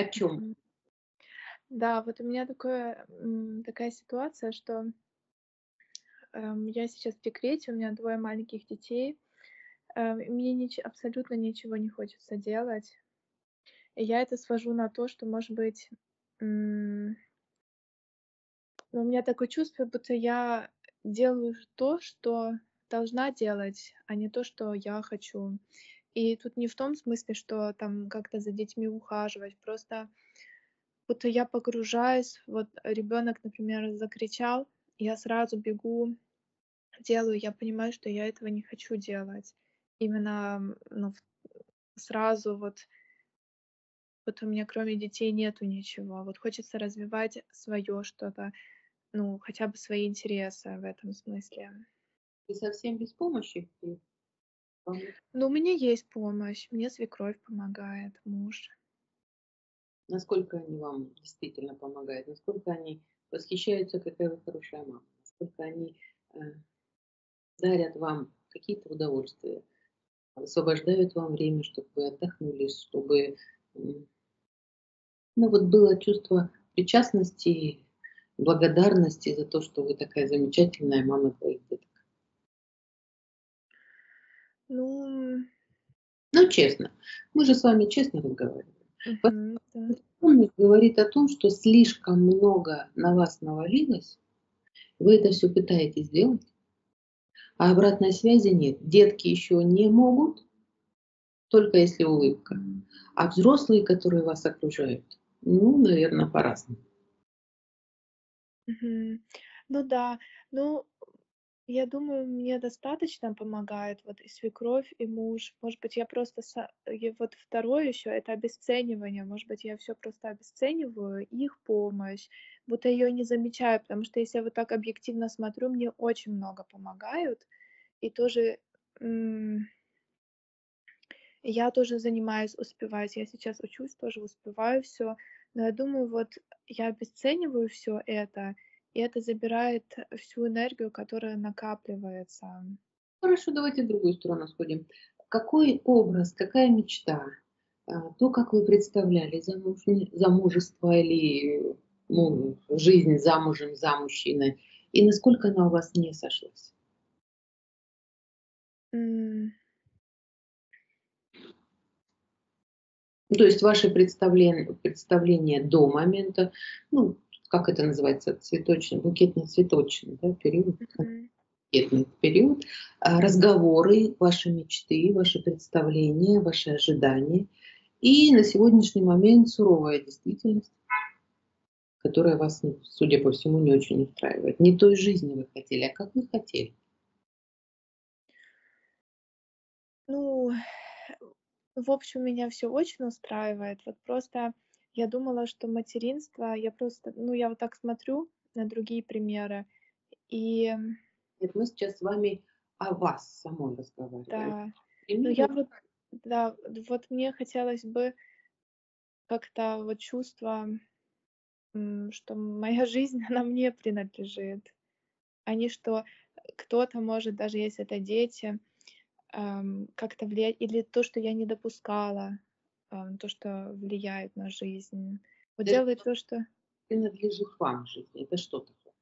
О чем? Да, вот у меня такое, такая ситуация, что эм, я сейчас в декрете, у меня двое маленьких детей. Э, мне нич- абсолютно ничего не хочется делать. И я это свожу на то, что, может быть, м, ну, у меня такое чувство, будто я делаю то, что должна делать, а не то, что я хочу. И тут не в том смысле, что там как-то за детьми ухаживать, просто будто я погружаюсь, вот ребенок, например, закричал, я сразу бегу, делаю, я понимаю, что я этого не хочу делать. Именно, ну, сразу вот вот у меня кроме детей нету ничего. Вот хочется развивать свое что-то, ну, хотя бы свои интересы в этом смысле. Ты совсем без помощи? Ну, у меня есть помощь. Мне свекровь помогает, муж. Насколько они вам действительно помогают? Насколько они восхищаются, какая вы хорошая мама? Насколько они э, дарят вам какие-то удовольствия? Освобождают вам время, чтобы вы отдохнули, чтобы ну, вот было чувство причастности, благодарности за то, что вы такая замечательная мама твоих деток. Ну, ну честно, мы же с вами честно разговариваем. Uh-huh, да. говорит о том, что слишком много на вас навалилось, вы это все пытаетесь сделать, а обратной связи нет. Детки еще не могут, только если улыбка. А взрослые, которые вас окружают, ну, наверное, по-разному. Ну да, ну, я думаю, мне достаточно помогает вот и свекровь, и муж. Может быть, я просто са и вот второе еще это обесценивание. Может быть, я все просто обесцениваю, их помощь, будто ее не замечаю, потому что если я вот так объективно смотрю, мне очень много помогают. И тоже, я тоже занимаюсь, успевать. Я сейчас учусь, тоже успеваю все. Но я думаю, вот я обесцениваю все это, и это забирает всю энергию, которая накапливается. Хорошо, давайте в другую сторону сходим. Какой образ, какая мечта, а, то, как вы представляли замуж, замужество или ну, жизнь замужем за мужчиной, и насколько она у вас не сошлась? Mm. То есть ваши представления, представления до момента, ну, как это называется, цветочный, букетно-цветочный да, период, букетный период, а, разговоры, ваши мечты, ваши представления, ваши ожидания. И на сегодняшний момент суровая действительность, которая вас, судя по всему, не очень устраивает. Не той жизни вы хотели, а как вы хотели. Ну, в общем, меня все очень устраивает. Вот просто я думала, что материнство, я просто, ну, я вот так смотрю на другие примеры, и Нет, мы сейчас с вами о вас самой разговариваем. да, ну, я вот, да, вот мне хотелось бы как-то вот чувство, что моя жизнь, она мне принадлежит, а не что кто-то может, даже если это дети, как-то влиять, или то, что я не допускала, то, что влияет на жизнь. Вот делает то, что... Принадлежит вам жизнь. Это что такое?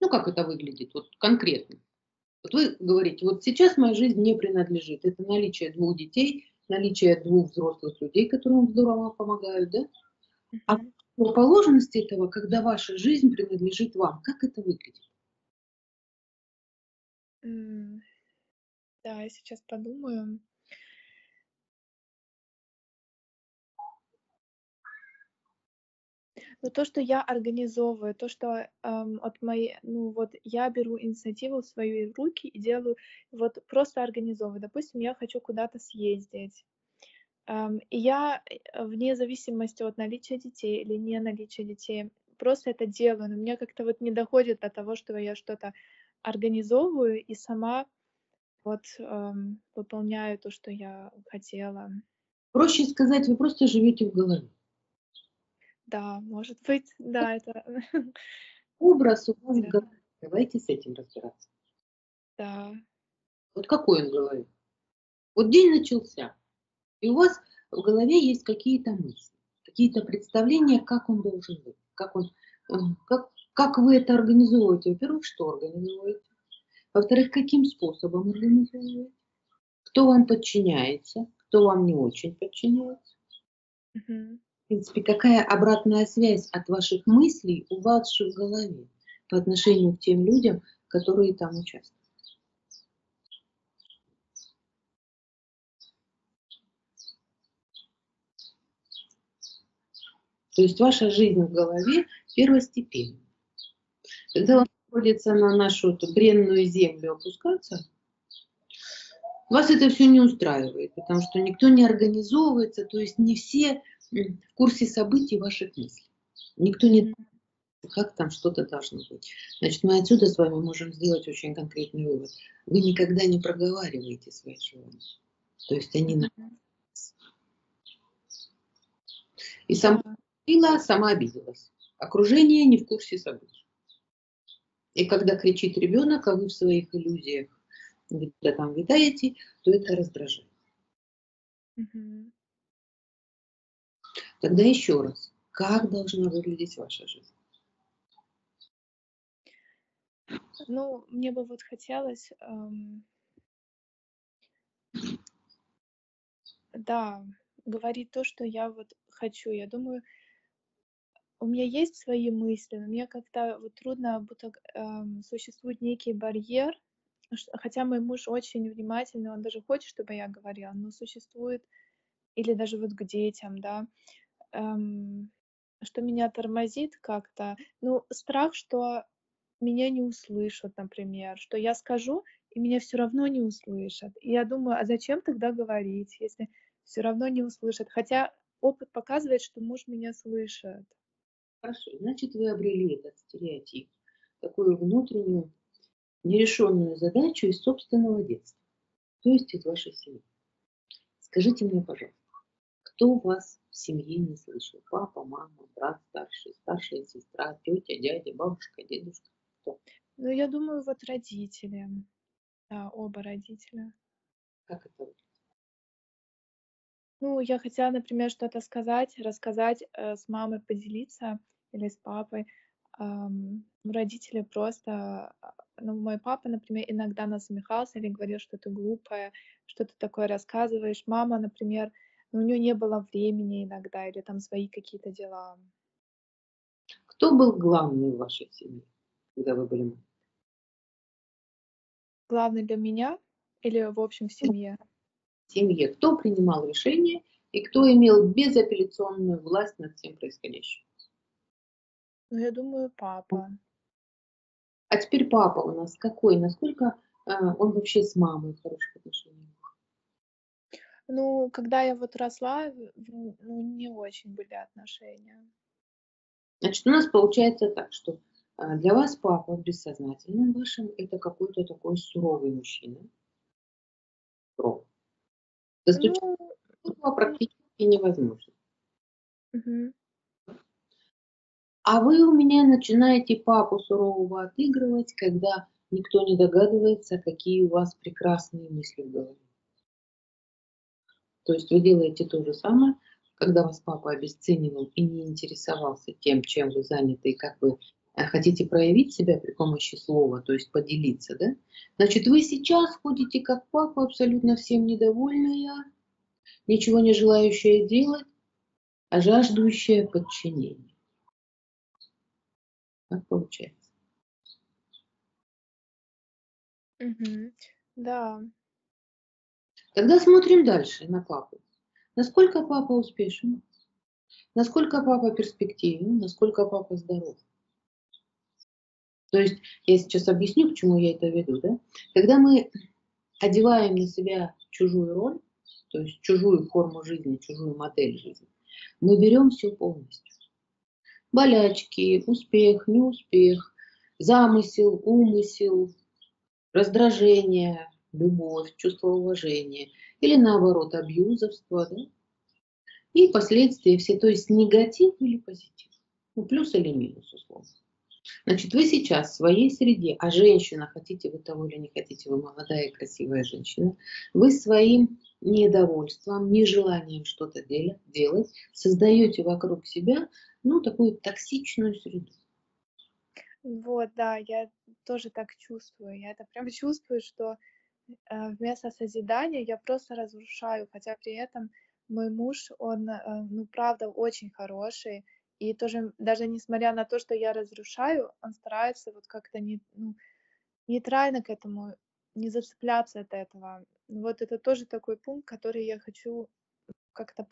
Ну, как это выглядит вот конкретно? Вот вы говорите, вот сейчас моя жизнь не принадлежит. Это наличие двух детей, наличие двух взрослых людей, которым здорово помогают, да? А противоположность этого, когда ваша жизнь принадлежит вам, как это выглядит? Да, я сейчас подумаю. Ну, то, что я организовываю, то, что эм, от моей, ну вот я беру инициативу в свои руки и делаю, вот просто организовываю. Допустим, я хочу куда-то съездить. Эм, и я э, вне зависимости от наличия детей или не наличия детей, просто это делаю. Но мне как-то вот не доходит до того, что я что-то организовываю и сама вот эм, выполняю то, что я хотела. Проще сказать, вы просто живете в голове. Да, может быть, да, это... Образ у вас голове. Давайте с этим разбираться. Да. Вот какой он в голове? Вот день начался, и у вас в голове есть какие-то мысли. какие-то представления, как он должен быть, как, он, как, как вы это организуете. Во-первых, что организуете? Во-вторых, каким способом организуете? Кто вам подчиняется, кто вам не очень подчиняется? Угу. Принципе, какая обратная связь от ваших мыслей у вас в голове по отношению к тем людям, которые там участвуют? То есть ваша жизнь в голове первостепенна. Когда он приходится на нашу эту бренную землю опускаться, вас это все не устраивает, потому что никто не организовывается, то есть не все в курсе событий ваших мыслей. Никто не как там что-то должно быть. Значит, мы отсюда с вами можем сделать очень конкретный вывод. Вы никогда не проговариваете свои желания. То есть они на И сама Сила сама обиделась. Окружение не в курсе событий. И когда кричит ребенок, а вы в своих иллюзиях где-то там витаете, то это раздражает. Угу. Тогда еще раз, как должна выглядеть ваша жизнь? Ну, мне бы вот хотелось, эм, да, говорить то, что я вот хочу. Я думаю, у меня есть свои мысли, но мне как-то вот трудно, будто эм, существует некий барьер, хотя мой муж очень внимательный, он даже хочет, чтобы я говорила, но существует, или даже вот к детям, да, эм, что меня тормозит как-то, ну, страх, что меня не услышат, например, что я скажу, и меня все равно не услышат. И я думаю, а зачем тогда говорить, если все равно не услышат? Хотя опыт показывает, что муж меня слышит. Хорошо, значит, вы обрели этот стереотип, такую внутреннюю нерешенную задачу из собственного детства, то есть из вашей семьи. Скажите мне, пожалуйста, кто вас в семье не слышал? Папа, мама, брат старший, старшая сестра, тетя, дядя, бабушка, дедушка? Кто? Ну, я думаю, вот родители. Да, оба родителя. Как это выглядит? Ну, я хотела, например, что-то сказать, рассказать, э, с мамой поделиться или с папой. Ам, родители просто, а, ну, мой папа, например, иногда насмехался или говорил, что ты глупая, что ты такое рассказываешь. Мама, например, ну, у нее не было времени иногда или там свои какие-то дела. Кто был главный в вашей семье, когда вы были Главный для меня или в общем в семье? В семье. Кто принимал решения и кто имел безапелляционную власть над всем происходящим? Ну, я думаю, папа. А теперь папа у нас какой? Насколько э, он вообще с мамой в хороших отношениях? Ну, когда я вот росла, ну, не очень были отношения. Значит, у нас получается так, что э, для вас папа в бессознательном вашем это какой-то такой суровый мужчина. Суровый. Достучаться ну, практически невозможно. Угу. А вы у меня начинаете папу сурового отыгрывать, когда никто не догадывается, какие у вас прекрасные мысли в голове. То есть вы делаете то же самое, когда вас папа обесценивал и не интересовался тем, чем вы заняты и как вы э, хотите проявить себя при помощи слова, то есть поделиться, да? Значит, вы сейчас ходите как папа, абсолютно всем недовольная, ничего не желающая делать, а жаждущая подчинения. Так получается. Да. Тогда смотрим дальше на папу. Насколько папа успешен? Насколько папа перспективен? Насколько папа здоров? То есть я сейчас объясню, к чему я это веду. Да? Когда мы одеваем на себя чужую роль, то есть чужую форму жизни, чужую модель жизни, мы берем все полностью болячки, успех, неуспех, замысел, умысел, раздражение, любовь, чувство уважения или наоборот абьюзовство, да? И последствия все, то есть негатив или позитив, ну, плюс или минус условно. Значит, вы сейчас в своей среде, а женщина, хотите вы того или не хотите, вы молодая и красивая женщина, вы своим недовольством, нежеланием что-то делать, создаете вокруг себя, ну, такую токсичную среду. Вот, да, я тоже так чувствую. Я это прям чувствую, что вместо созидания я просто разрушаю, хотя при этом мой муж, он, э, ну, правда, очень хороший, и тоже, даже несмотря на то, что я разрушаю, он старается вот как-то не, ну, нейтрально к этому, не зацепляться от этого. Вот это тоже такой пункт, который я хочу как-то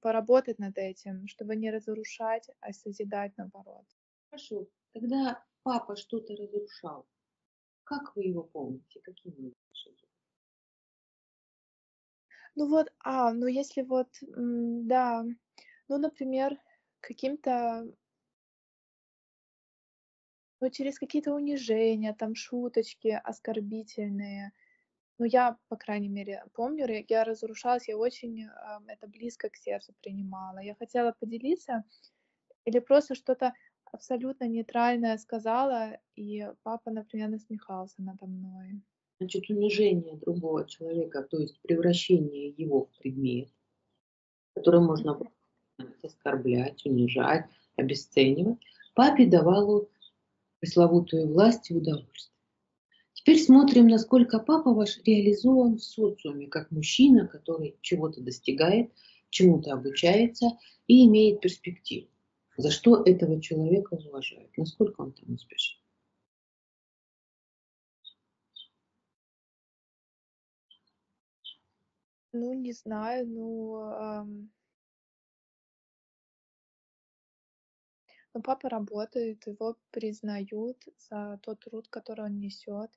поработать над этим, чтобы не разрушать, а созидать наоборот. Хорошо. Когда папа что-то разрушал, как вы его помните? Какие вы Ну вот, а, ну если вот, да, ну, например, каким-то ну, через какие-то унижения, там, шуточки оскорбительные. Ну, я, по крайней мере, помню, я разрушалась, я очень э, это близко к сердцу принимала. Я хотела поделиться или просто что-то абсолютно нейтральное сказала, и папа, например, насмехался надо мной. Значит, унижение другого человека, то есть превращение его в предмет, который можно оскорблять, унижать, обесценивать, папе давало пресловутую власть и удовольствие. Теперь смотрим, насколько папа ваш реализован в социуме, как мужчина, который чего-то достигает, чему-то обучается и имеет перспективу. За что этого человека уважают, насколько он там успешен. Ну, не знаю, ну, Но ну, папа работает, его признают за тот труд, который он несет,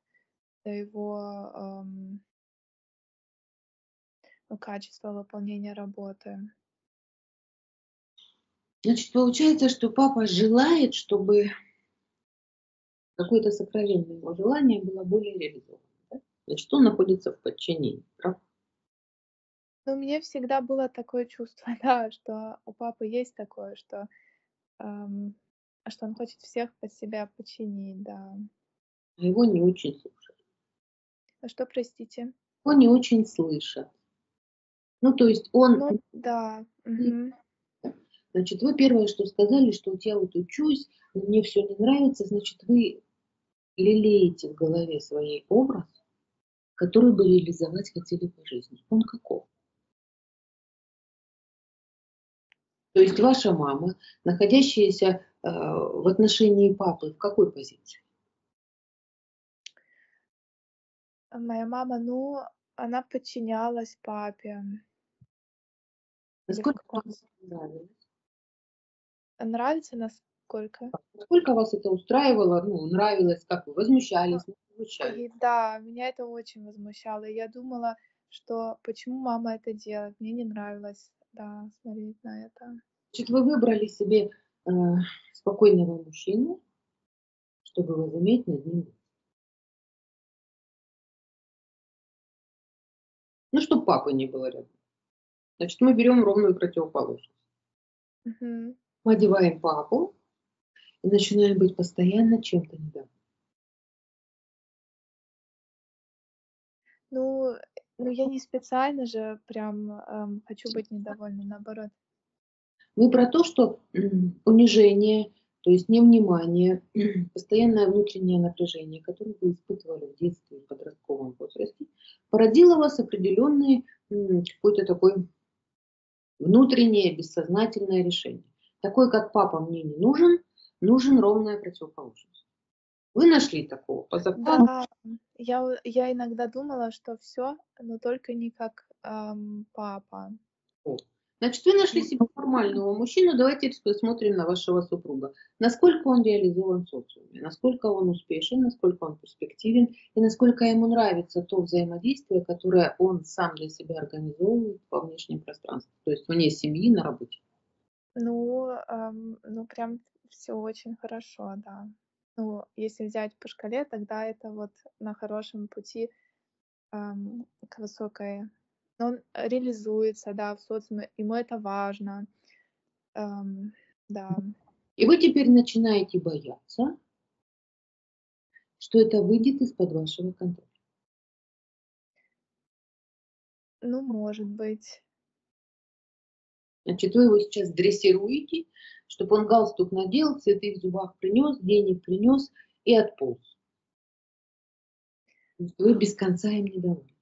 за его эм, ну, качество выполнения работы. Значит, получается, что папа желает, чтобы какое-то сокровенное его желание было более реализовано. Да? Значит, он находится в подчинении, правда? Ну, мне всегда было такое чувство, да, что у папы есть такое, что а что он хочет всех под себя подчинить, да. Его не очень слушают. А что, простите? Его не очень слышат. Ну, то есть он... Ну, да. Угу. Значит, вы первое, что сказали, что вот я вот учусь, мне все не нравится, значит, вы лелеете в голове своей образ, который бы реализовать хотели по жизни. Он каков? То есть ваша мама, находящаяся э, в отношении папы, в какой позиции? Моя мама, ну, она подчинялась папе. Насколько вам нравилось? Нравится насколько? Насколько вас это устраивало, ну, нравилось, как вы возмущались, не возмущались? Да, меня это очень возмущало. Я думала, что почему мама это делает, мне не нравилось да, смотреть на это. Значит, вы выбрали себе э, спокойного мужчину, чтобы возыметь над ним. Ну, чтобы папы не было рядом. Значит, мы берем ровную противоположность. Угу. Мы одеваем папу и начинаем быть постоянно чем-то недовольны. Ну, ну, я не специально же прям эм, хочу быть недовольной, наоборот. Вы про то, что унижение, то есть невнимание, постоянное внутреннее напряжение, которое вы испытывали в детстве и в подростковом возрасте, породило у вас определенное какое-то такое внутреннее бессознательное решение. Такое, как папа мне не нужен, нужен ровная противоположность. Вы нашли такого по закону? Да, я, я иногда думала, что все, но только не как эм, папа. Значит, вы нашли себе нормального мужчину. Давайте посмотрим на вашего супруга. Насколько он реализован в социуме, насколько он успешен, насколько он перспективен и насколько ему нравится то взаимодействие, которое он сам для себя организовывает во внешнем пространстве, то есть вне семьи, на работе. Ну, эм, ну прям все очень хорошо, да ну, если взять по шкале, тогда это вот на хорошем пути эм, к высокой. Но он реализуется, да, в социуме, ему это важно. Эм, да. И вы теперь начинаете бояться, что это выйдет из-под вашего контроля. Ну, может быть. Значит, вы его сейчас дрессируете, чтобы он галстук надел, цветы в зубах принес, денег принес и отполз. Вы без конца им недовольны.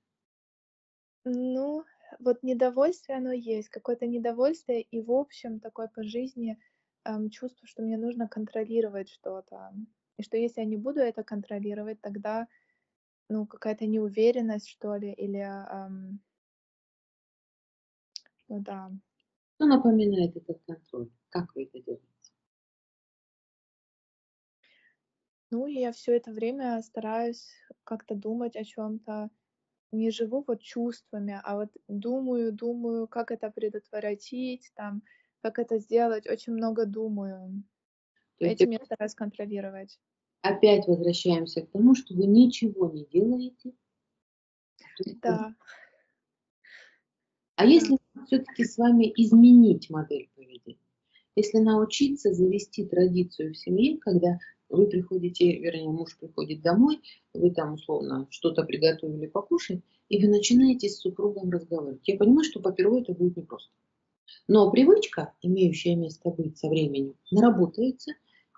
Ну, вот недовольствие, оно есть, какое-то недовольствие, и в общем такое по жизни эм, чувство, что мне нужно контролировать что-то. И что если я не буду это контролировать, тогда, ну, какая-то неуверенность, что ли, или, эм, ну да, Что напоминает этот контроль? Ну, я все это время стараюсь как-то думать о чем-то. Не живу вот чувствами, а вот думаю, думаю, как это предотвратить, там, как это сделать. Очень много думаю. То есть Этим я стараюсь контролировать. опять возвращаемся к тому, что вы ничего не делаете. Да, А если все-таки с вами изменить модель поведения? Если научиться завести традицию в семье, когда вы приходите, вернее, муж приходит домой, вы там условно что-то приготовили покушать, и вы начинаете с супругом разговаривать. Я понимаю, что попервой это будет непросто. Но привычка, имеющая место быть со временем, наработается,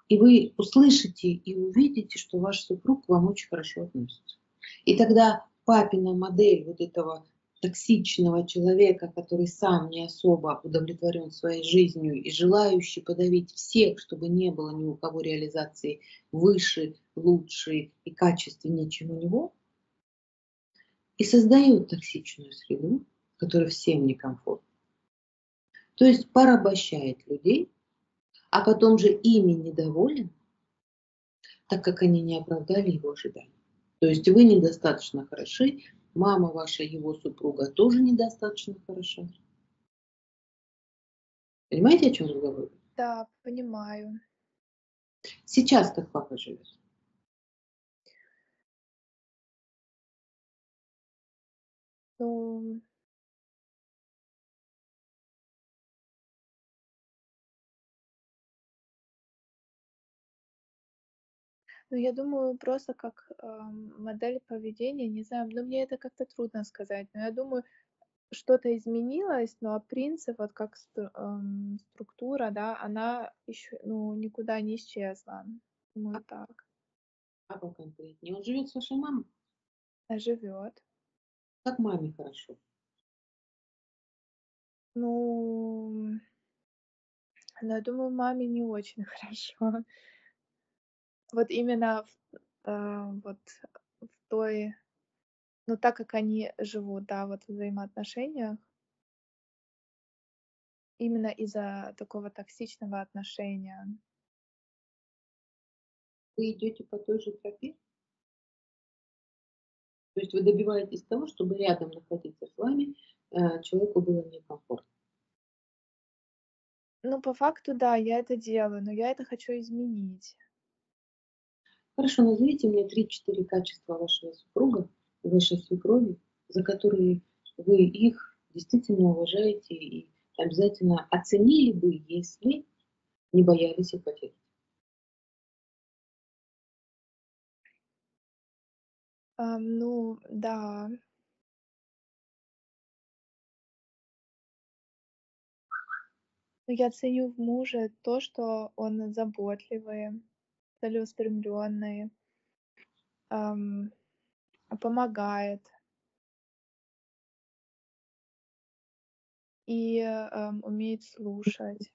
и вы услышите и увидите, что ваш супруг к вам очень хорошо относится. И тогда папина модель вот этого токсичного человека, который сам не особо удовлетворен своей жизнью и желающий подавить всех, чтобы не было ни у кого реализации выше, лучше и качественнее, чем у него, и создает токсичную среду, которая всем некомфортна. То есть порабощает людей, а потом же ими недоволен, так как они не оправдали его ожиданий. То есть вы недостаточно хороши, мама ваша, его супруга тоже недостаточно хороша. Понимаете, о чем я говорю? да, понимаю. Сейчас как папа живет? Ну, ну, я думаю, просто как ам, модель поведения, не знаю, ну, мне это как-то трудно сказать, но я думаю, что-то изменилось, но принцип, вот как стру- ам, структура, да, она еще, ну, никуда не исчезла. Думаю, так. А поконкретнее? Он живет с вашей мамой? Живет. Как маме хорошо? Ну, ну, я думаю, маме не очень хорошо. Вот именно в, а, вот в той, ну, так как они живут, да, вот в взаимоотношениях, именно из-за такого токсичного отношения. Вы идете по той же тропе? То есть вы добиваетесь того, чтобы рядом находиться с вами э, человеку было некомфортно. Ну, по факту, да, я это делаю, но я это хочу изменить. Хорошо, назовите мне 3-4 качества вашего супруга, вашей свекрови, за которые вы их действительно уважаете и обязательно оценили бы, если не боялись их потерять. Ам, ну, да. Ну, я ценю в муже то, что он заботливый, целеустремленный, ам, помогает. И, ам, умеет слушать,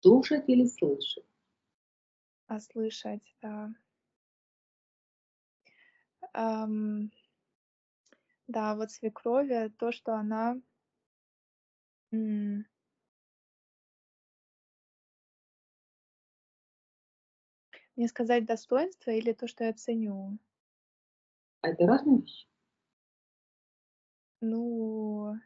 Слушать или слышать? а слышать, да. Ам, да, вот свекрови, то, что она м, мне сказать достоинство или то, что я ценю? А это разные вещи. Ну,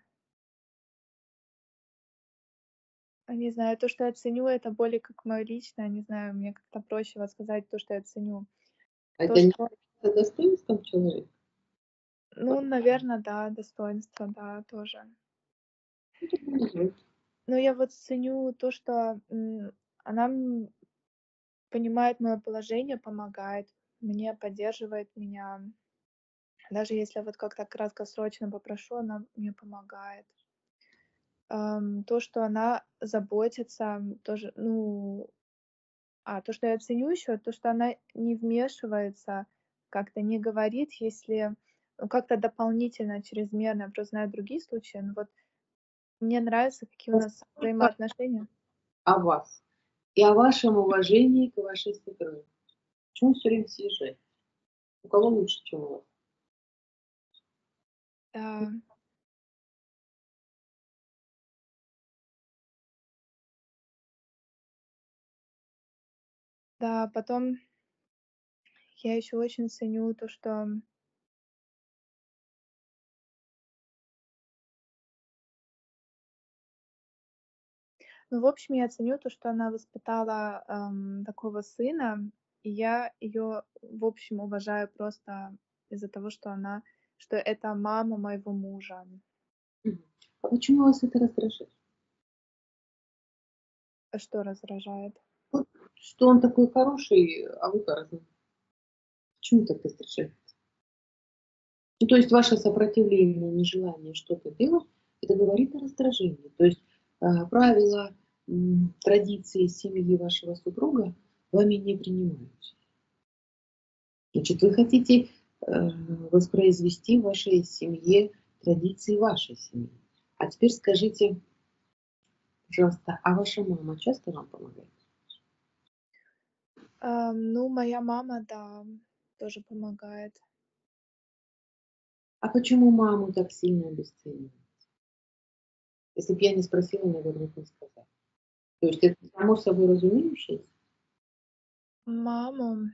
а не знаю, то, что я ценю, это более как мое личное, не знаю, мне как-то проще вот сказать то, что я ценю. А То, это не что, является достоинством человека? ну, наверное, да, достоинство, да, тоже. Ну, так и назовите. Но я вот ценю то, что она понимает мое положение, помогает мне, поддерживает меня. Даже если вот как-то краткосрочно попрошу, она мне помогает. То, что она заботится, тоже, ну, а, то, что я ценю еще, то, что она не вмешивается, как-то не говорит, если ну, как-то дополнительно, чрезмерно, я просто знаю другие случаи, но вот мне нравится, какие у нас взаимоотношения. О вас и о вашем уважении к вашей свекрови. Почему все время съезжаете? У кого лучше, чем у вас? Да. Да, потом я еще очень ценю то, что Ну, в общем, я ценю то, что она воспитала, эм, такого сына, и я ее, в общем, уважаю просто из-за того, что она что это мама моего мужа. А почему вас это раздражает? А что раздражает? Что он такой хороший, а вы разные. Почему так раздражает? Ну, то есть ваше сопротивление, нежелание что-то делать, это говорит о раздражении. То есть э, правила традиции семьи вашего супруга вами не принимаются. Значит, вы хотите э, воспроизвести в вашей семье традиции вашей семьи. А теперь скажите, пожалуйста, а ваша мама часто вам помогает? А, ну, моя мама, да, тоже помогает. А почему маму так сильно обесцениваете? Если бы я не спросила, наверное, не сказала. То есть это само собой разумеющееся? Маму.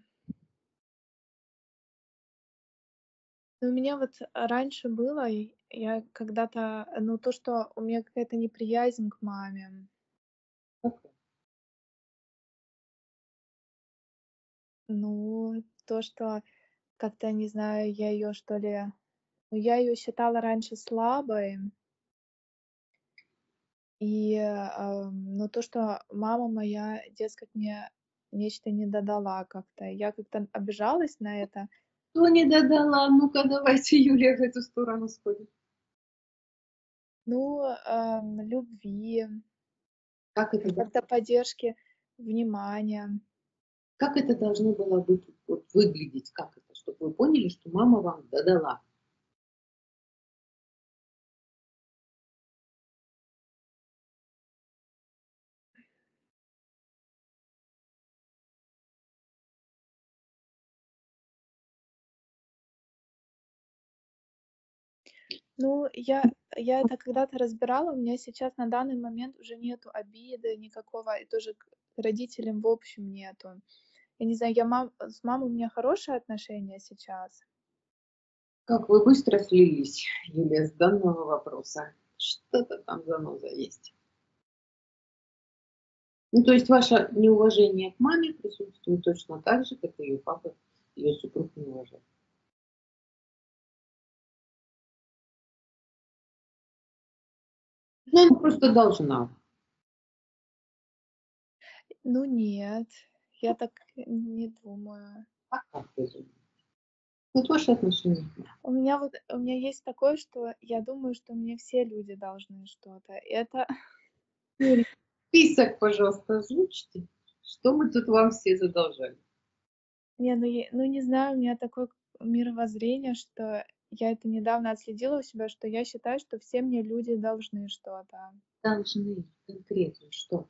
Ну, у меня вот раньше было, я когда-то, ну, то, что у меня какая-то неприязнь к маме. Ну, то, что как-то, не знаю, я ее что ли, ну, я ее считала раньше слабой. И, э, ну, то, что мама моя, дескать, мне нечто не додала как-то. Я как-то обижалась на это. Что не додала? Ну-ка, давайте, Юлия, в эту сторону сходим. Ну, э, любви. Как это? Как-то поддержки, внимания. Как это должно было быть, вот, выглядеть? Как это? Чтобы вы поняли, что мама вам додала. Ну, я я это когда-то разбирала, у меня сейчас на данный момент уже нету обиды никакого, и тоже к родителям в общем нету. Я не знаю, я мам с мамой у меня хорошие отношения сейчас. Как вы быстро слились, Юлия, с данного вопроса. Что-то там заноза есть. Ну, то есть ваше неуважение к маме присутствует точно так же, как и ее папа, ее супруг не уважает. Ну, она просто должна. Ну нет, я так не думаю. А как вы думаете? Вот ваши отношения. У меня вот, у меня есть такое, что я думаю, что мне все люди должны что-то. Это... Список, пожалуйста, озвучьте. Что мы тут вам все задолжали? Не, ну, я, ну не знаю, у меня такое мировоззрение, что я это недавно отследила у себя, что я считаю, что все мне люди должны что-то. Должны, конкретно что?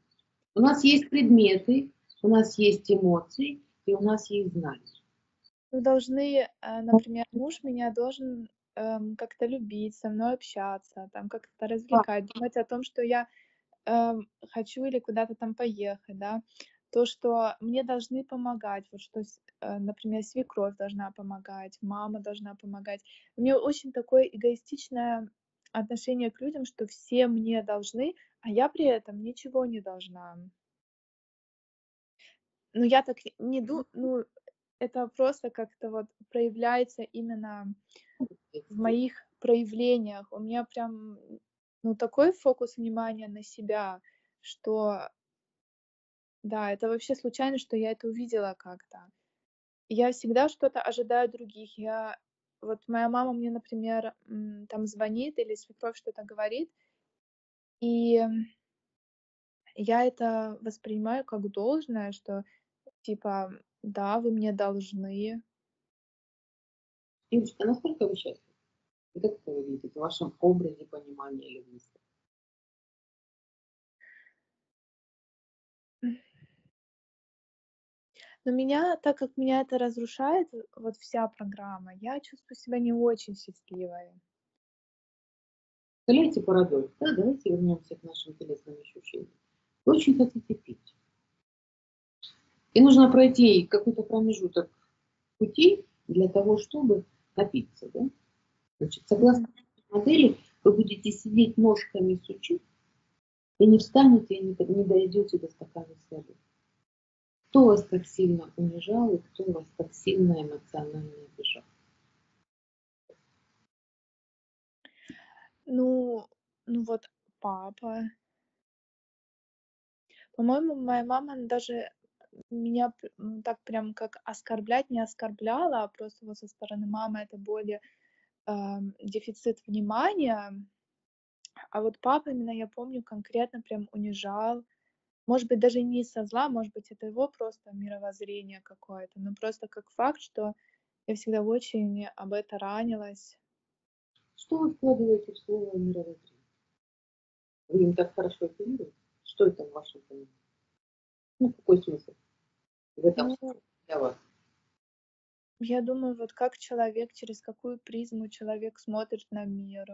У нас есть предметы, у нас есть эмоции, и у нас есть знания. Ну, должны, э, например, муж меня должен эм, как-то любить, со мной общаться, там как-то развлекать, думать о том, что я эм, хочу или куда-то там поехать, да то, что мне должны помогать, вот что, э, например, свекровь должна помогать, мама должна помогать. У меня очень такое эгоистичное отношение к людям, что все мне должны, а я при этом ничего не должна. Ну, я так не думаю, ну, это просто как-то вот проявляется именно в моих проявлениях. У меня прям, ну, такой фокус внимания на себя, что да, это вообще случайно, что я это увидела как-то. я всегда что-то ожидаю других. Я вот моя мама мне, например, там звонит или свекровь что-то говорит, и я это воспринимаю как должное, что типа, да, вы мне должны. Юлечка, а насколько вы счастливы? Как вы видите в вашем образе понимания любви? Но меня, так как меня это разрушает, вот вся программа, я чувствую себя не очень счастливой. Представляете парадокс, да? Давайте вернемся к нашим телесным ощущениям. Вы очень хотите пить. И нужно пройти какой-то промежуток пути для того, чтобы напиться. Да? Значит, согласно модели, вы будете сидеть ножками сучить и не встанете и не, не дойдете до стакана с водой. Кто вас так сильно унижал и кто вас так сильно эмоционально обижал? Ну, ну вот папа. По-моему, моя мама даже меня так прям как оскорблять не оскорбляла, а просто вот со стороны мамы это более э, дефицит внимания. А вот папа именно, я помню, конкретно прям унижал, может быть, даже не со зла, может быть, это его просто мировоззрение какое-то, но просто как факт, что я всегда очень об это ранилась. Что вы вкладываете в слово мировоззрение? Вы им так хорошо оперируете? Что это в вашем понимании? Ну, какой смысл в этом ну, для вас? Я думаю, вот как человек, через какую призму человек смотрит на мир.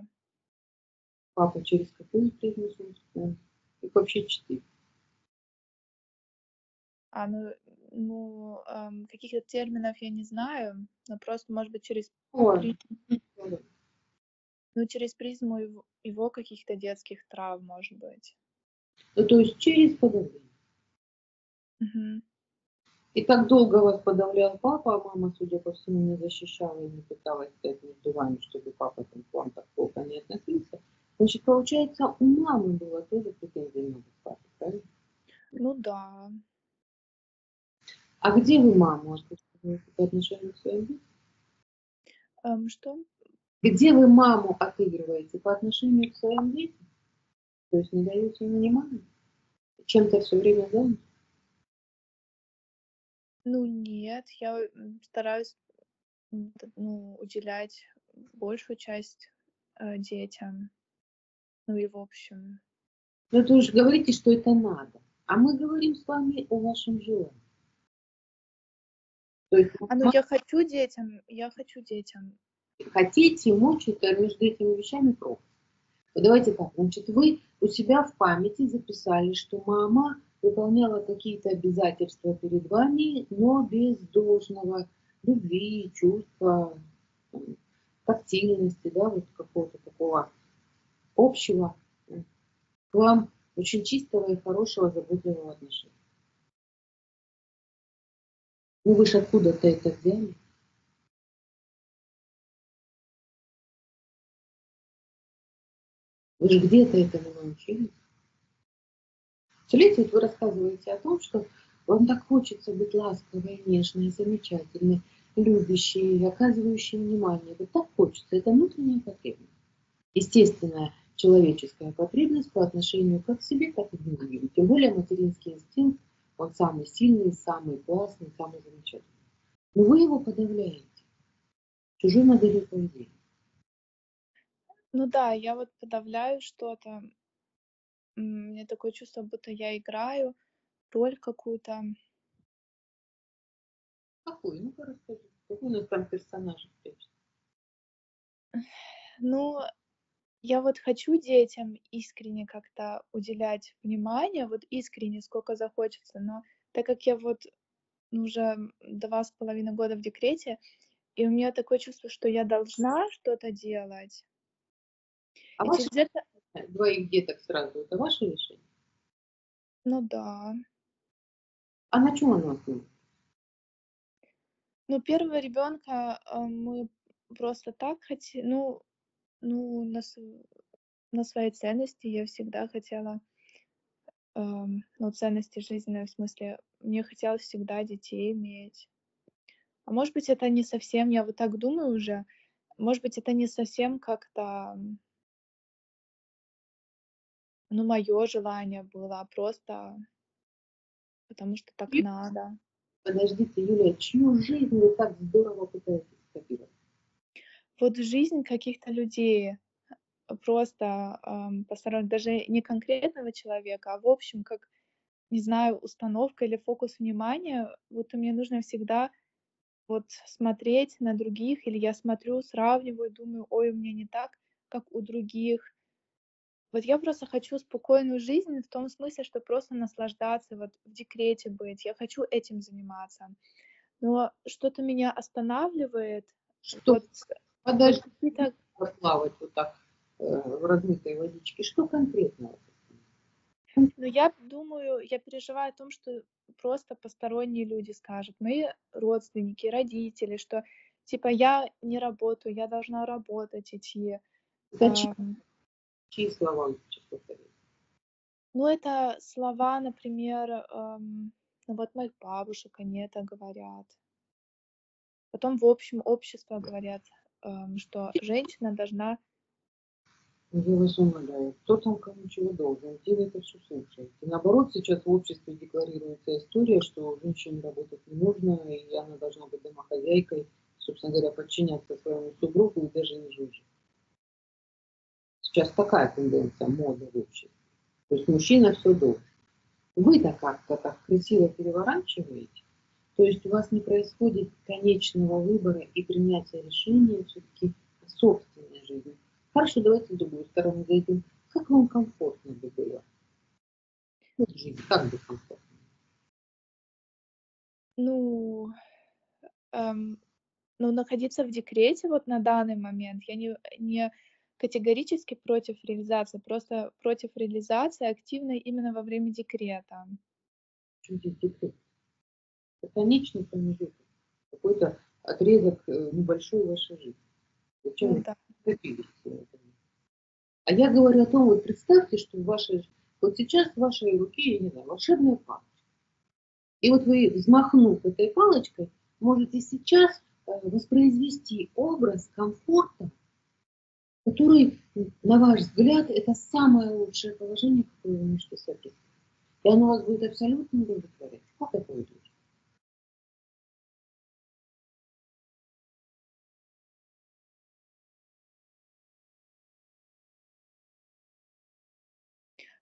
Папа, через какую призму смотрит на мир? Их вообще четыре. А, ну, ну эм, каких-то терминов я не знаю, но просто, может быть, через призму, ну, через призму его, его каких-то детских травм, может быть. Ну, то есть через подавление. Угу. И так долго вас подавлял папа, а мама, судя по всему, не защищала и не пыталась сказать между вами, чтобы папа там к вам так плохо не относился. Значит, получается, у мамы было тоже претензия на папу, правильно? Ну да. А где вы маму отыгрываете по отношению к своим детям? Что? Где вы маму отыгрываете по отношению к своим детям? То есть не даете им внимания? Чем-то все время занят? Ну нет, я стараюсь ну, уделять большую часть э, детям. Ну и в общем. Ну, это уж говорите, что это надо. А мы говорим с вами о вашем желании. То есть, а ну я хочу детям, я хочу детям. Хотите, мучить, между этими вещами пропасть. Давайте так, значит, вы у себя в памяти записали, что мама выполняла какие-то обязательства перед вами, но без должного любви, чувства, тактильности, да, вот какого-то такого общего к вам очень чистого и хорошего заботливого отношения. Ну вы же откуда-то это взяли. Вы же где-то этому научились. Представляете, вот вы рассказываете о том, что вам так хочется быть ласковой, нежной, замечательной, любящей, оказывающей внимание. Вот так хочется. Это внутренняя потребность. Естественная человеческая потребность по отношению как к себе, так и к другим. Тем более материнский инстинкт он самый сильный, самый классный, самый замечательный. Но вы его подавляете чужой моделью поведения. Ну да, я вот подавляю что-то. У меня такое чувство, будто я играю роль какую-то. Какую? Ну-ка расскажи. Какой у нас там персонаж Ну, я вот хочу детям искренне как-то уделять внимание, вот искренне, сколько захочется, но так как я вот уже два с половиной года в декрете, и у меня такое чувство, что я должна что-то делать. А ваше где-то... двоих деток сразу, это ваше решение? Ну да. А на чем оно основано? Ну, первого ребенка э, мы просто так хотели, ну, ну, на, на свои ценности я всегда хотела, эм, ну, ценности жизненные, в смысле, мне хотелось всегда детей иметь. А может быть, это не совсем, я вот так думаю уже, может быть, это не совсем как-то, ну, мое желание было, а просто потому что так И- надо. Подождите, Юлия, чью жизнь вы так здорово пытаетесь скопировать? Вот жизнь каких-то людей, э, просто ам, посторонних, даже не конкретного человека, а в общем, как, не знаю, установка или фокус внимания, вот мне нужно всегда вот смотреть на других, или я смотрю, сравниваю, думаю, ой, у меня не так, как у других. Вот я просто хочу спокойную жизнь в том смысле, что просто наслаждаться, вот в декрете быть. Я хочу этим заниматься. Но что-то меня останавливает. Что, Вот, вот подождите, какие-то плавать вот так э, в размытой водичке, что конкретно? Ну, я думаю, я переживаю о том, что просто посторонние люди скажут, мои родственники, родители, что типа я не работаю, я должна работать идти. Зачем? Чьи слова? Ну, это слова, например, ам, ну вот моих бабушек, они это говорят. Потом в общем общество говорят, что женщина должна Я вас умоляю, кто там кому чего должен? Где вы это все слушаете? Наоборот, сейчас в обществе декларируется история, что женщине работать не нужно, и она должна быть домохозяйкой, собственно говоря, подчиняться своему супругу и даже не жить. Сейчас такая тенденция, мода в обществе. То есть мужчина все должен. Вы-то как-то так красиво переворачиваете, то есть у вас не происходит конечного выбора и принятия решения все-таки о собственной жизни. Хорошо, давайте в другую сторону зайдем. Как вам комфортно бы было? Вот жизнь, как бы комфортно? Ну, эм, ну, находиться в декрете вот на данный момент, я не, не категорически против реализации, просто против реализации активной именно во время декрета. Что здесь декрет? Это конечный промежуток, какой-то отрезок э, небольшой вашей жизни. Зачем Ну да. А я говорю о том, вот представьте, что в вашей, вот сейчас в вашей руке, я не знаю, волшебная палочка. И вот вы, взмахнув этой палочкой, можете сейчас э, воспроизвести образ комфорта, который, на ваш взгляд, это самое лучшее положение, какое вы можете себе. И оно вас будет абсолютно удовлетворять. Как это выглядит?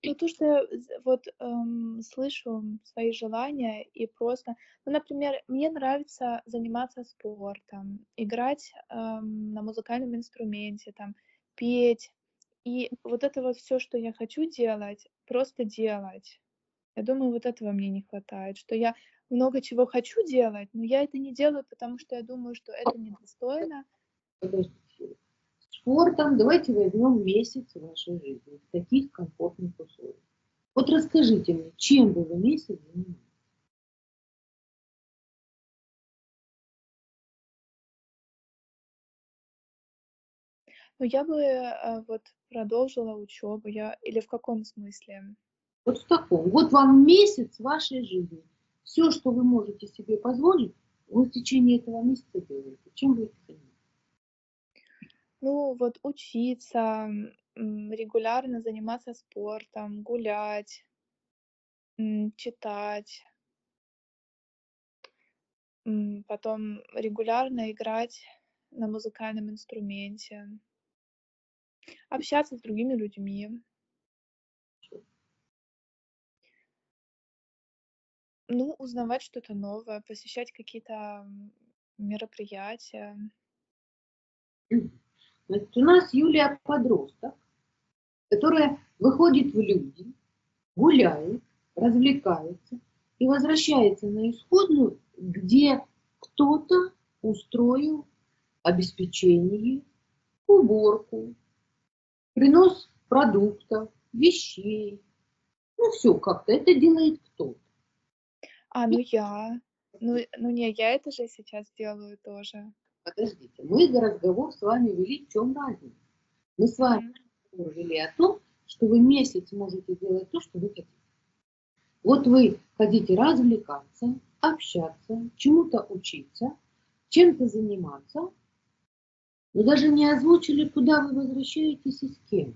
Ну, то, что вот эм, слышу свои желания и просто, ну, например, мне нравится заниматься спортом, играть эм, на музыкальном инструменте, там, петь. И вот это вот все, что я хочу делать, просто делать. Я думаю, вот этого мне не хватает, что я много чего хочу делать, но я это не делаю, потому что я думаю, что это недостойно. Спортом давайте возьмем месяц вашей жизни в таких комфортных условиях. Вот расскажите мне, чем вы в месяц занимаетесь? Но я бы э, вот продолжила учебу, я или в каком смысле? Вот в таком. Вот вам месяц вашей жизни. Все, что вы можете себе позволить, вы в течение этого месяца делаете. Чем вы это занимаетесь? Ну, вот учиться, регулярно заниматься спортом, гулять, читать, потом регулярно играть на музыкальном инструменте, общаться с другими людьми. Ну, узнавать что-то новое, посещать какие-то мероприятия. Значит, у нас Юлия подросток, которая выходит в люди, гуляет, развлекается и возвращается на исходную, где кто-то устроил обеспечение, уборку, принос продуктов, вещей. Ну, все как-то. Это делает кто-то. А, ну я. Ну, ну не, я это же сейчас делаю тоже. Подождите, мы разговор с вами вели, в чем разница? Мы с вами вели о том, что вы месяц можете делать то, что вы хотите. Вот вы хотите развлекаться, общаться, чему-то учиться, чем-то заниматься, но даже не озвучили, куда вы возвращаетесь и с кем.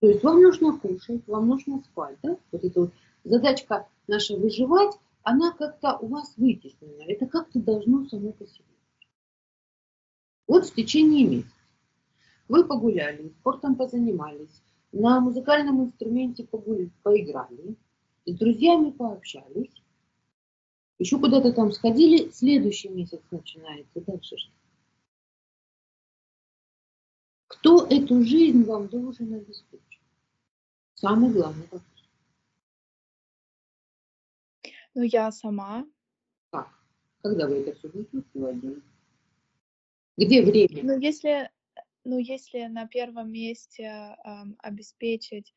То есть вам нужно кушать, вам нужно спать, да? Вот эта вот задачка наша выживать, она как-то у вас вытеснена. Это как-то должно само по себе. Вот в течение месяца. Вы погуляли, спортом позанимались, на музыкальном инструменте погуляли, поиграли, с друзьями пообщались, еще куда-то там сходили, следующий месяц начинается. Дальше что? Кто эту жизнь вам должен обеспечить? Самый главный вопрос. Ну, я сама. Как? Когда вы это все будете делать? Где время? Ну, если, ну, если на первом месте эм, обеспечить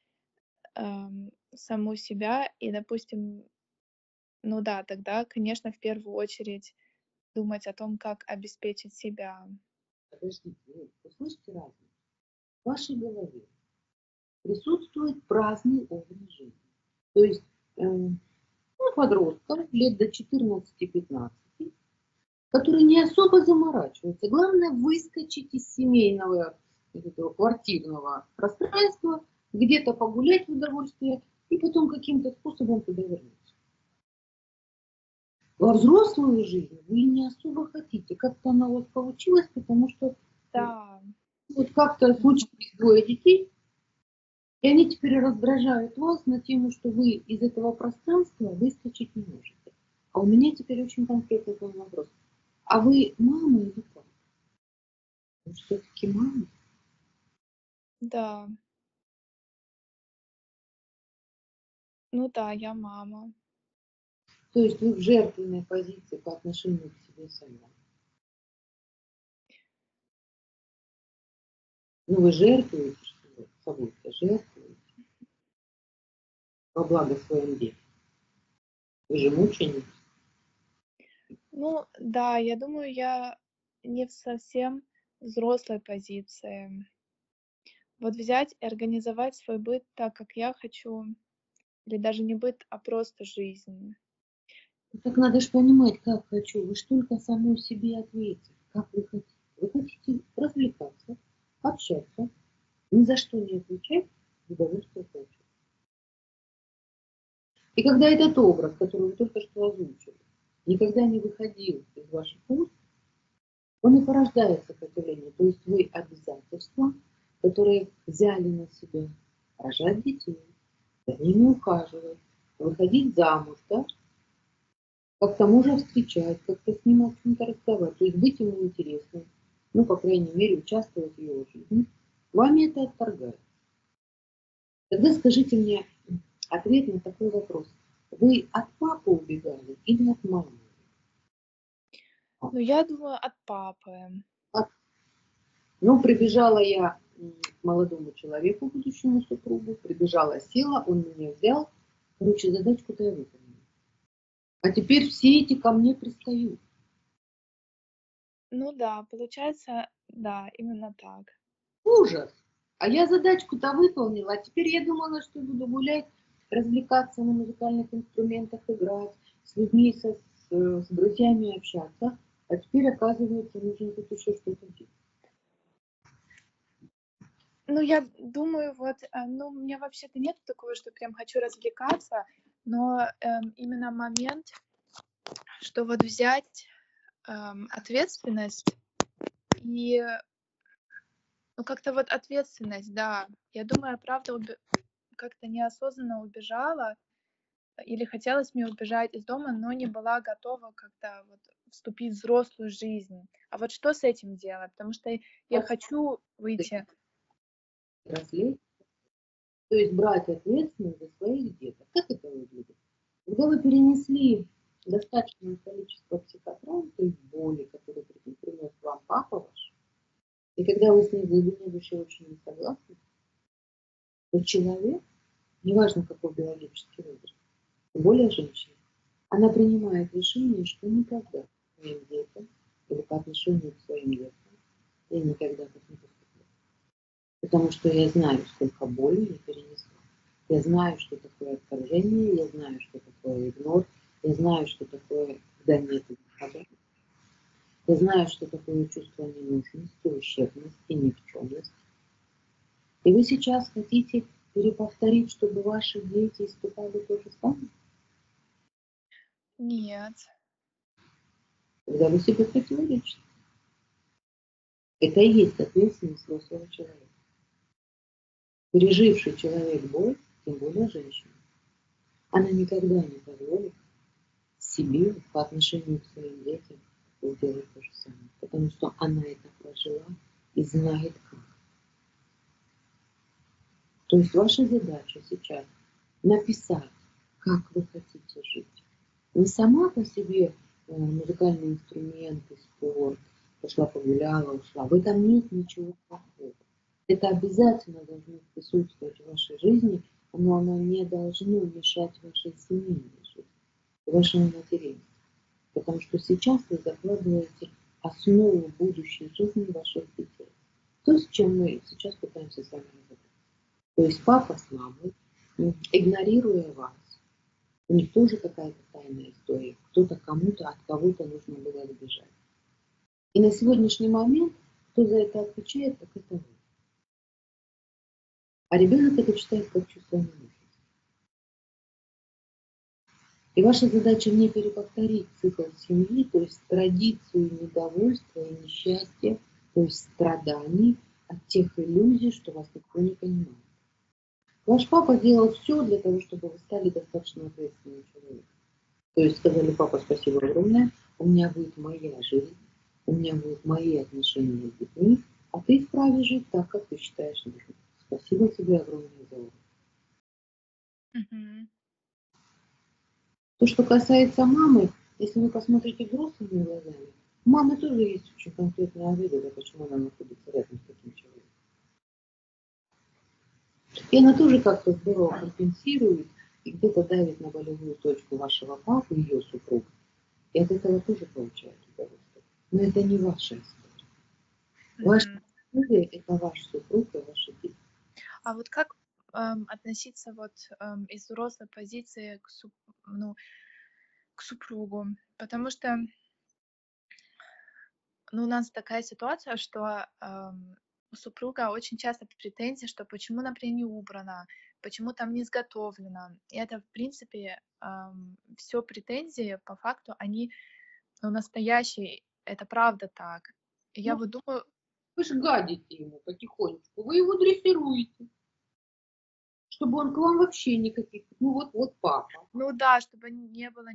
эм, саму себя и, допустим, ну да, тогда, конечно, в первую очередь думать о том, как обеспечить себя. Подождите, вы слышите разницу? В вашей голове присутствует праздный образ жизни. То есть э, ну, подросткам лет до 14-15, которые не особо заморачиваются. Главное выскочить из семейного этого квартирного пространства, где-то погулять в удовольствие и потом каким-то способом туда вернуться. Во взрослую жизнь вы не особо хотите. Как-то она у вас получилась, потому что да. вот как-то случились двое детей, и они теперь раздражают вас на тему, что вы из этого пространства выскочить не можете. А у меня теперь очень конкретный вопрос. А вы мама или папа? Вы все-таки мама? Да. Ну да, я мама. То есть вы в жертвенной позиции по отношению к себе самой. Ну вы жертвуете что собой-то, жертвуете во благо своем деле. Вы же мученик. Ну да, я думаю, я не в совсем взрослой позиции. Вот взять и организовать свой быт так, как я хочу, или даже не быт, а просто жизнь. Так надо же понимать, как хочу. Вы же только самой себе ответите, как вы хотите. Вы хотите развлекаться, общаться, ни за что не отвечать, удовольствие получать. И когда этот образ, который вы только что озвучили, никогда не выходил из ваших уст, он и порождает сопротивление. То есть вы обязательства, которые взяли на себя рожать детей, за ними ухаживать, выходить замуж, да, как-то мужа встречать, как-то с ним о чем-то разговаривать, то есть быть ему интересным, ну, по крайней мере, участвовать в его жизни, вами это отторгает. Тогда скажите мне ответ на такой вопрос. Вы от папы убегали или от мамы? Ну, я думаю, от папы. От... Ну, прибежала я к молодому человеку, будущему супругу, прибежала, села, он меня взял. Короче, задачку-то я выполнила. А теперь все эти ко мне пристают. Ну да, получается, да, именно так. Ужас! А я задачку-то выполнила, а теперь я думала, что буду гулять, развлекаться на музыкальных инструментах, играть, с людьми, со, с, с друзьями общаться. А теперь, оказывается, нужно тут еще что-то делать. Ну, я думаю, вот, э, ну, у меня вообще-то нет такого, что прям хочу развлекаться но эм, именно момент, что вот взять эм, ответственность и ну как-то вот ответственность, да. Я думаю, правда как-то неосознанно убежала или хотелось мне убежать из дома, но не была готова как-то вот вступить в взрослую жизнь. А вот что с этим делать? Потому что я хочу выйти. Взрослеть то есть брать ответственность за своих деток. Как это выглядит? Когда вы перенесли достаточное количество психотравм, то есть боли, которые принес вам папа ваш, и когда вы с ней в душе очень не согласны, то человек, неважно какой биологический возраст, тем более женщина, она принимает решение, что никогда своим детям или по отношению к своим детям я никогда так не поступлю потому что я знаю, сколько боли я перенесла. Я знаю, что такое отторжение, я знаю, что такое игнор, я знаю, что такое, когда нет Я знаю, что такое чувство ненужности, ущербности, никчемности. И вы сейчас хотите переповторить, чтобы ваши дети испытали то же самое? Нет. Когда вы себе противоречите. Это и есть ответственность взрослого человека. Переживший человек боль, тем более женщина, она никогда не позволит себе по отношению к своим детям сделать то же самое. Потому что она это прожила и знает как. То есть ваша задача сейчас написать, как вы хотите жить. Не сама по себе э, музыкальные инструменты, спорт, пошла погуляла, ушла. В этом нет ничего плохого. Это обязательно должно присутствовать в вашей жизни, но оно не должно мешать вашей семейной жизни, вашему материнству. Потому что сейчас вы закладываете основу будущей жизни ваших детей. То, с чем мы сейчас пытаемся с вами разобраться. То есть папа с мамой, игнорируя вас, у них тоже какая-то тайная история. Кто-то кому-то от кого-то нужно было сбежать. И на сегодняшний момент, кто за это отвечает, так это вы. А ребенок это читает как чувство ненужности. И ваша задача не переповторить цикл семьи, то есть традицию недовольства и несчастья, то есть страданий от тех иллюзий, что вас никто не понимает. Ваш папа делал все для того, чтобы вы стали достаточно ответственным человеком. То есть сказали, папа, спасибо огромное, у меня будет моя жизнь, у меня будут мои отношения с детьми, а ты вправе жить так, как ты считаешь нужным. Спасибо тебе огромное за это. То, что касается мамы, если вы посмотрите взрослыми глазами, у мамы тоже есть очень конкретная обида, почему она находится рядом с таким человеком. И она тоже как-то здорово компенсирует и где-то давит на болевую точку вашего папы, ее супруга. И от этого тоже получает удовольствие. Но это не ваша история. Ваша история – это ваш супруг и ваши дети. А вот как эм, относиться вот эм, из взрослой позиции к, суп, ну, к супругу? Потому что ну, у нас такая ситуация, что эм, у супруга очень часто претензии, что почему, например, не убрано, почему там не изготовлено. И это, в принципе, эм, все претензии, по факту, они ну, настоящие, это правда так. И ну, я вот думаю... Вы же гадите ему потихонечку, вы его дрессируете чтобы он к вам вообще никаких, ну вот, вот папа. Ну да, чтобы не было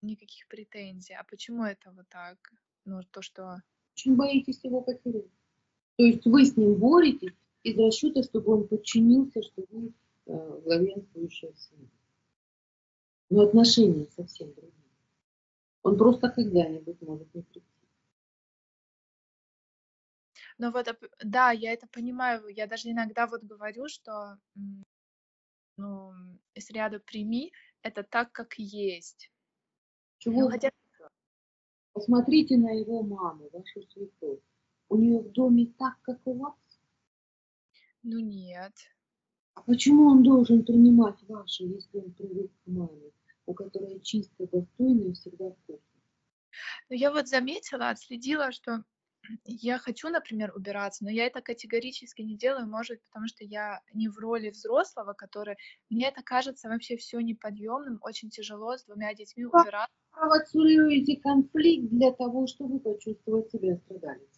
никаких претензий. А почему это вот так? Ну, то, что... Очень боитесь его потерять. То есть вы с ним боретесь из расчета, чтобы он подчинился, чтобы вы э, главенствующая семья. Но отношения совсем другие. Он просто когда-нибудь может не прийти. Ну вот, да, я это понимаю. Я даже иногда вот говорю, что ну, из ряда прими это так, как есть. Чего? Ну, хотя... Посмотрите на его маму, вашу свекровь. У нее в доме так, как у вас? Ну нет. А почему он должен принимать ваши, если он привык к маме, у которой чисто, достойно и всегда вкусно? Ну я вот заметила, отследила, что я хочу, например, убираться, но я это категорически не делаю, может, потому что я не в роли взрослого, который... Мне это кажется вообще все неподъемным, очень тяжело с двумя детьми убираться. Провоцируете конфликт для того, чтобы почувствовать себя страдалицей.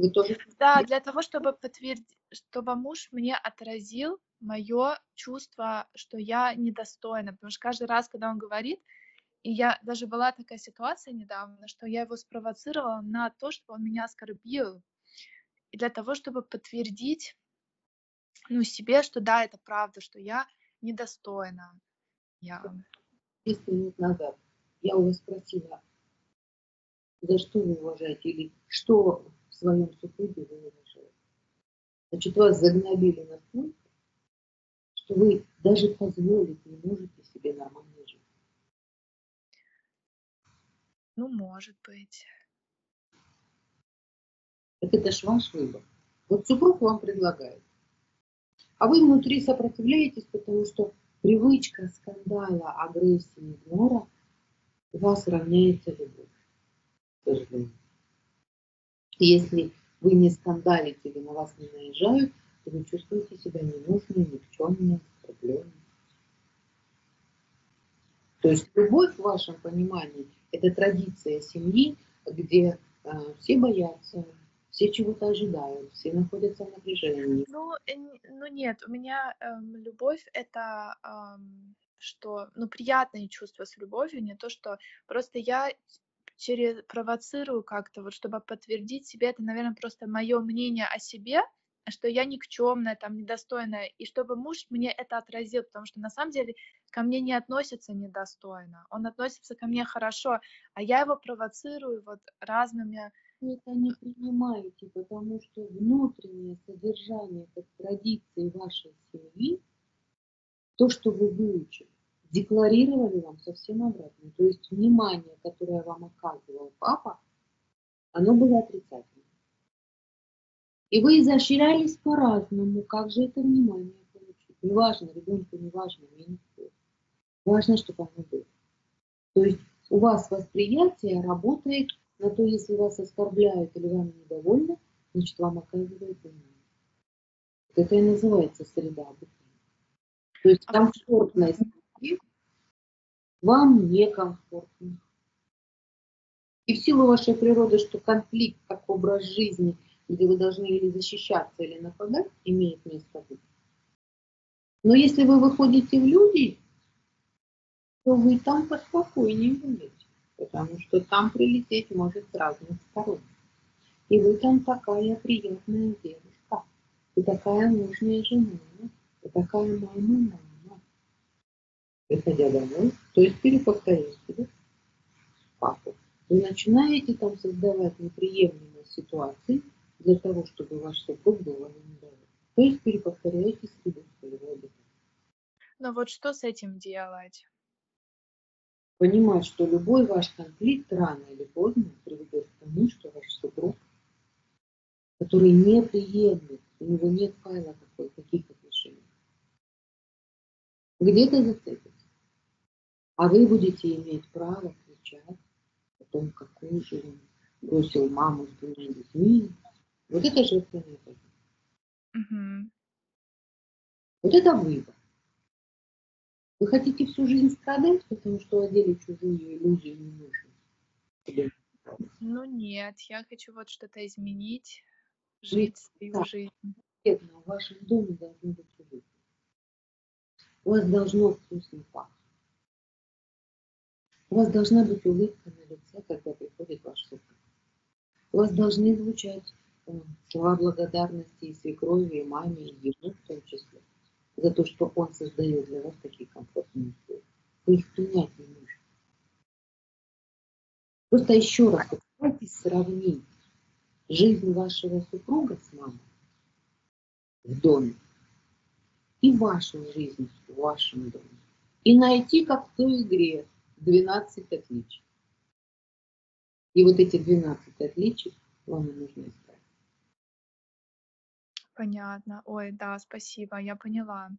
Вы тоже... Да, для того, чтобы подтвердить, чтобы муж мне отразил мое чувство, что я недостойна. Потому что каждый раз, когда он говорит, и я даже была такая ситуация недавно, что я его спровоцировала на то, что он меня оскорбил. И для того, чтобы подтвердить ну, себе, что да, это правда, что я недостойна. Я... 10 минут назад я у вас спросила, за что вы уважаете или что в своем супруге вы уважаете. Значит, вас загнобили настолько, что вы даже позволить не можете себе нормально жить. Ну, может быть. Так это ж ваш выбор. Вот супруг вам предлагает. А вы внутри сопротивляетесь, потому что привычка скандала, агрессии, игнора у вас равняется любовь, к сожалению. Если вы не скандалите или на вас не наезжают, то вы чувствуете себя ненужной, никчемной, оскорбленной. То есть любовь в вашем понимании – это традиция семьи, где э, все боятся, все чего-то ожидают, все находятся в напряжении. Ну, э, ну нет, у меня эм, любовь это эм, что, ну, приятные чувства с любовью, не то, что просто я через провоцирую как-то, вот чтобы подтвердить себе, это, наверное, просто мое мнение о себе, что я никчемная, там, недостойная, и чтобы муж мне это отразил, потому что на самом деле ко мне не относится недостойно, он относится ко мне хорошо, а я его провоцирую вот разными... Вы это не принимаете, потому что внутреннее содержание как традиции вашей семьи, то, что вы выучили, декларировали вам совсем обратно. То есть внимание, которое вам оказывал папа, оно было отрицательным. И вы изощрялись по-разному. Как же это внимание получить? Неважно, ребенку неважно, мне не стоит. Важно, чтобы оно было. То есть у вас восприятие работает на то, если вас оскорбляют или вам недовольны, значит, вам оказывают внимание. Это и называется среда обучения. То есть а среда вам некомфортно. И в силу вашей природы, что конфликт как образ жизни – где вы должны или защищаться, или нападать, имеет место быть. Но если вы выходите в люди, то вы там поспокойнее будете, потому что там прилететь может с разных сторон. И вы там такая приятная девушка, и такая нужная жена, и такая мама-мама. Приходя домой, то есть переповторяете да? папу, вы начинаете там создавать неприемлемые ситуации, для того, чтобы ваш супруг был вам недоволен. То есть переповторяете среду своего. Но вот что с этим делать? Понимать, что любой ваш конфликт рано или поздно приведет к тому, что ваш супруг, который не приемлет, у него нет файла какой, каких отношений, где-то зацепится. А вы будете иметь право кричать о том, какой же он бросил маму с двумя детьми, вот это жертвенная позиция. Угу. Вот это выбор. Вы хотите всю жизнь страдать, потому что одели чужую иллюзию не нужно? Ну нет, я хочу вот что-то изменить, жить свою да. жизнь. Конкретно в вашем доме должно быть уютно. У вас должно вкусно пахнуть. У вас должна быть улыбка на лице, когда приходит ваш супруг. У вас должны звучать слова благодарности и свекрови, и маме, и ему в том числе, за то, что он создает для вас такие комфортные условия. Вы их принять не можете. Просто еще раз попытайтесь сравнить жизнь вашего супруга с мамой в доме и вашу жизнь в вашем доме. И найти, как в той игре, 12 отличий. И вот эти 12 отличий вам и нужно искать. Понятно. Ой, да, спасибо, я поняла.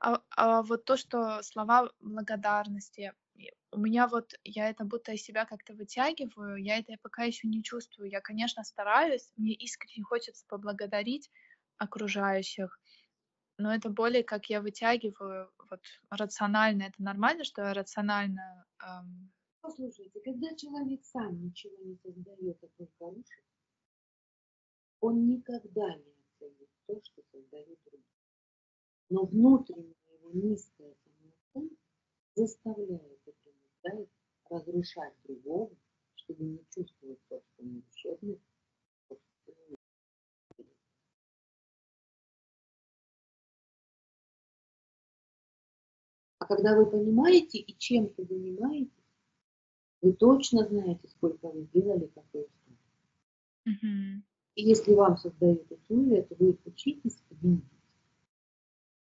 А, а вот то, что слова благодарности, у меня вот, я это будто из себя как-то вытягиваю, я это пока еще не чувствую. Я, конечно, стараюсь, мне искренне хочется поблагодарить окружающих, но это более как я вытягиваю вот рационально. Это нормально, что я рационально... Эм... Послушайте, когда человек сам ничего не создает, а только рушит, он никогда не оценит то, что создает другие. Но внутренняя его низкая самооценка заставляет и принуждает разрушать другого, чтобы не чувствовать собственную ущербность, когда вы понимаете и чем вы занимаетесь, вы точно знаете, сколько вы сделали, какой успех. Mm-hmm. И если вам создают условия, то вы учитесь видеть,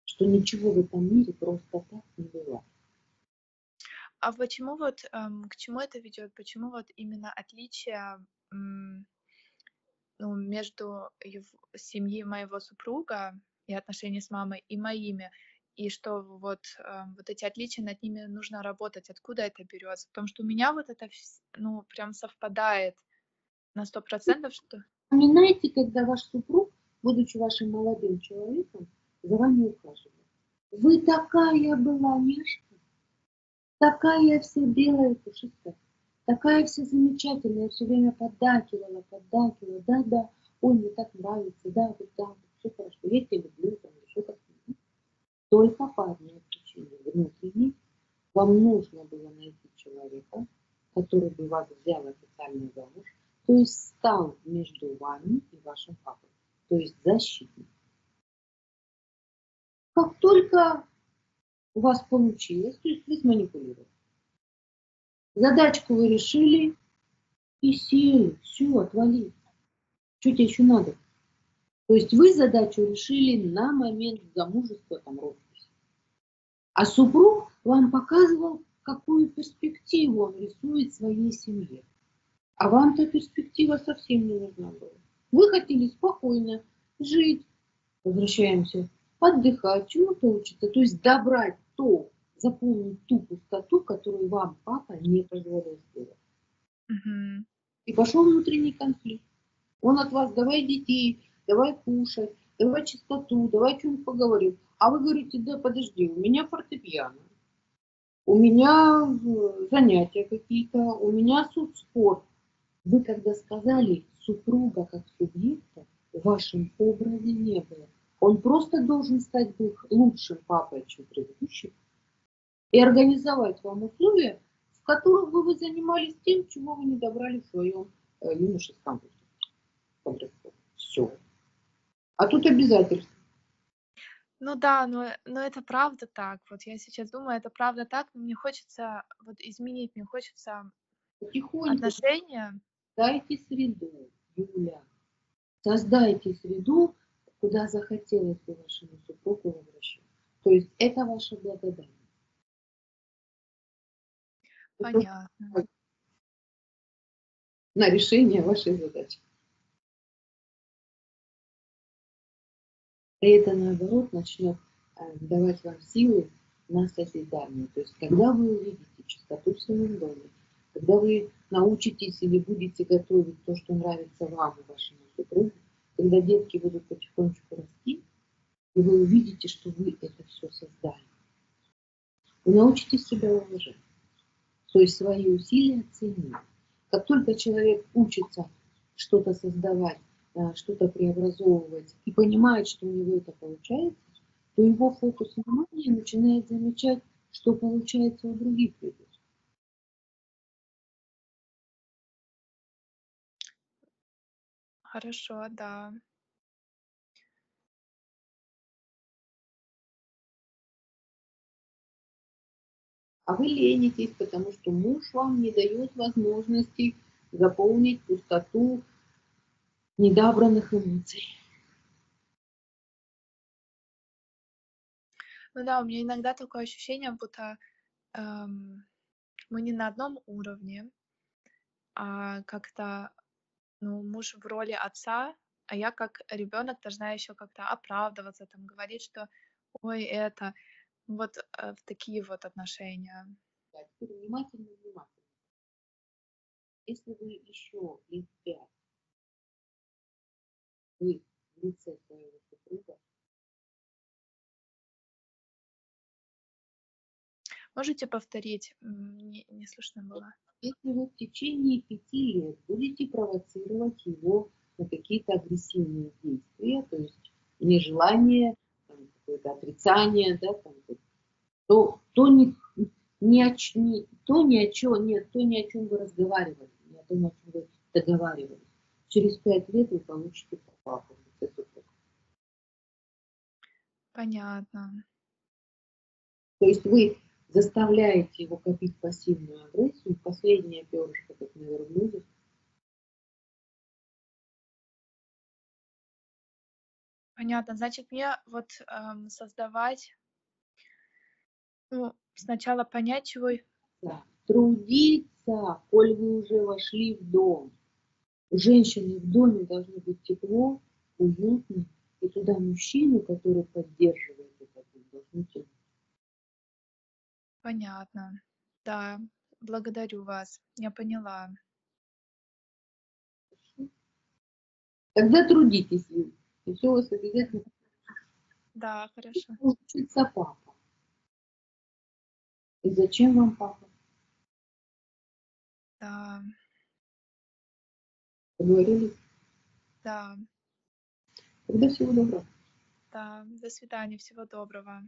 что ничего в этом мире просто так не бывает. А почему вот эм, к чему это ведет? Почему вот именно отличие ну, между семьей моего супруга и отношения с мамой и моими? И что вот, э, вот эти отличия, над ними нужно работать. Откуда это берется? Потому что у меня вот это, ну, прям совпадает на сто процентов, что... Вспоминайте, когда ваш супруг, будучи вашим молодым человеком, за вами ухаживал. Вы такая была нежка, такая вся белая пушистая, такая вся замечательная, все время поддакивала, поддакивала, да-да, ой, мне так нравится, да, вот да, все хорошо, я тебя люблю, там, Только по одной причине внутренней вам нужно было найти человека, который бы вас взял официально замуж, то есть стал между вами и вашим папой, то есть защитник. Как только у вас получилось, то есть вы сманипулировали, задачку вы решили и сели, все, отвали. Что тебе еще надо? То есть вы задачу решили на момент замужества, там, росписи. А супруг вам показывал, какую перспективу он рисует своей семье. А вам-то перспектива совсем не нужна была. Вы хотели спокойно жить, возвращаемся, отдыхать, чему-то учиться, то есть добрать то, заполнить ту пустоту, которую вам папа не позволил сделать. Угу. И пошел внутренний конфликт. Он от вас, давай детей, давай кушать, давай чистоту, давай что-нибудь поговорим. А вы говорите, да подожди, у меня фортепиано, у меня э, занятия какие-то, у меня спорт. Вы когда сказали супруга как субъекта, в вашем образе не было. Он просто должен стать лучшим папой, чем предыдущий, и организовать вам условия, в которых бы вы занимались тем, чего вы не добрали в своем э, юношеском возрасте. Все. А тут обязательства. Ну да, но, но это правда так. Вот я сейчас думаю, это правда так, но мне хочется вот изменить, мне хочется Потихоньку отношения. Дайте среду, Юля. Создайте среду, куда захотелось бы вашему супругу возвращаться. То есть это ваша благодарность. Понятно. На решение вашей задачи. И это, наоборот, начнет э, давать вам силы на созидание. То есть, когда вы увидите чистоту в своем доме, когда вы научитесь или будете готовить то, что нравится вам и вашему супругу, когда детки будут потихонечку расти, и вы увидите, что вы это все создали, вы научитесь себя уважать. То есть свои усилия ценить. Как только человек учится что-то создавать, что-то преобразовывать и понимает, что у него это получается, то его фокус внимания начинает замечать, что получается у других людей. Хорошо, да. А вы ленитесь, потому что муж вам не дает возможности заполнить пустоту недобранных эмоций. Ну да, у меня иногда такое ощущение, будто эм, мы не на одном уровне, а как-то, ну, муж в роли отца, а я как ребенок должна еще как-то оправдываться, там, говорить, что, ой, это, вот э, в такие вот отношения. Да, теперь внимательно, внимательно. Если вы еще лет пять вы в лице своего супруга. Можете повторить? Не, не слышно было. Если вы в течение пяти лет будете провоцировать его на какие-то агрессивные действия, то есть нежелание, какое-то отрицание, да, там, то, то, ни, ни о, ни, то ни о чем, нет, то ни о чем вы разговаривали, ни о том, о чем вы договаривались. Через пять лет вы получите папу. Понятно. То есть вы заставляете его копить пассивную агрессию, последняя перышко, как на верблюде. Понятно. Значит, мне вот эм, создавать, ну, сначала понять, чего... Да. Трудиться, коль вы уже вошли в дом. У женщины в доме должно быть тепло, уютно, и туда мужчину, который поддерживает этот дом, должно Ничего. Понятно. Да, благодарю вас. Я поняла. Тогда трудитесь, Юль, и все у вас обязательно Да, хорошо. учится папа. И зачем вам папа? Да, Поговорили? да, Тогда всего доброго. да. До свидания. Всего доброго.